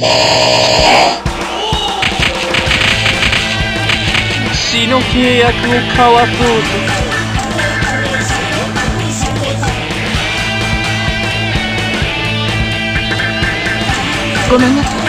死の契約を交わそうとごめんなさい。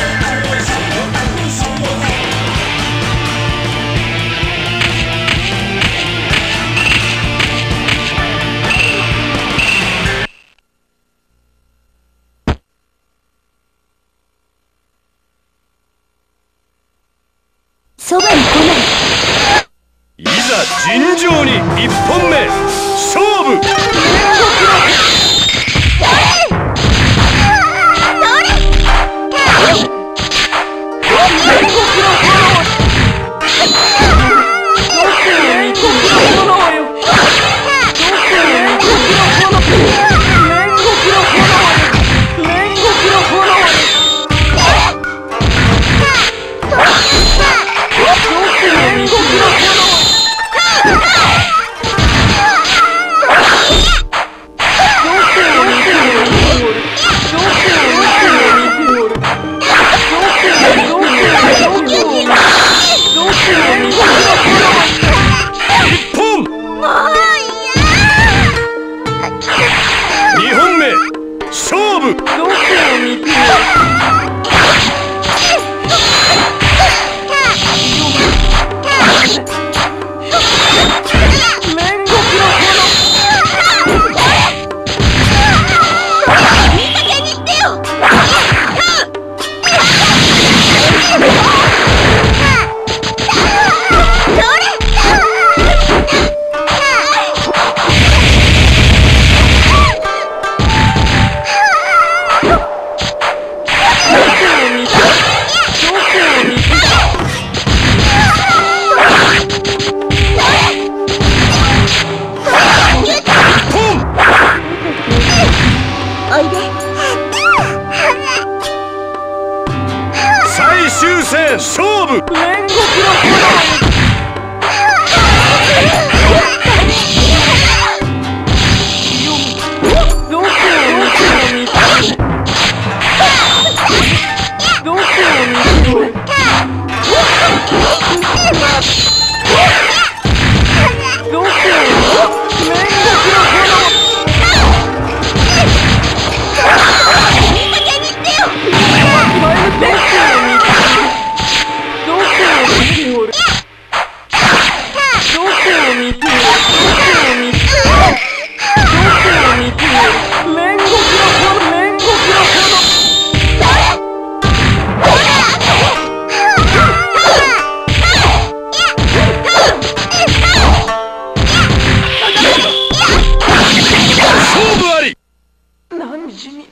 1本目勝負勝勝負。何時に